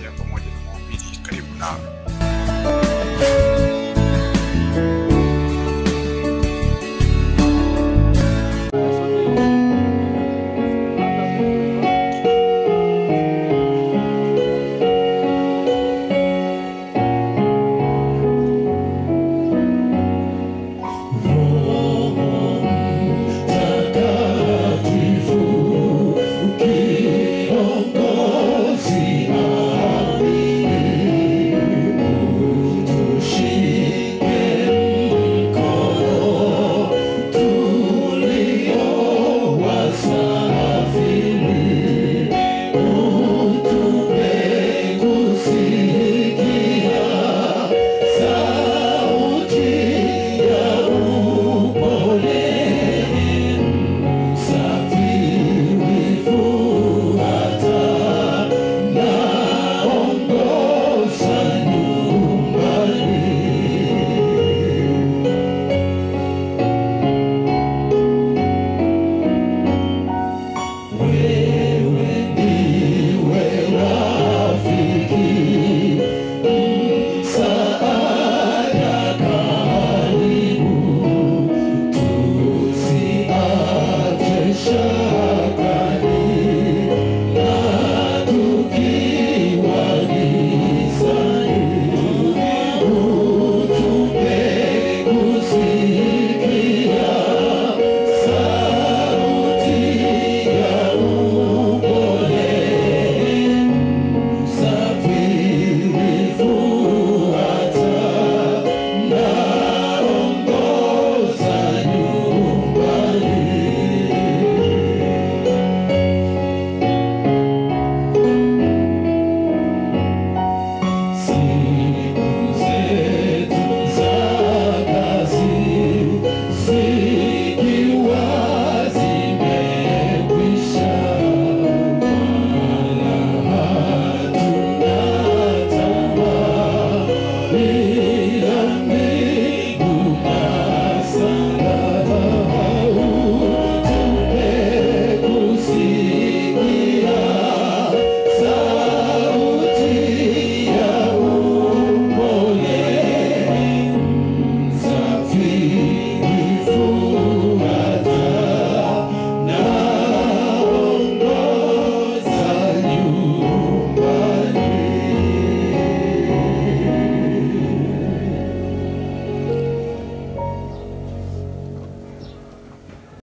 moja kwa na mhubiri karibu nawe.